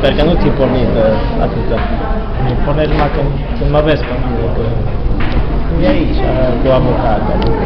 perché non ti fornite eh, a tutto mi fornite ma, ma vespa mi riccia eh, con avvocato.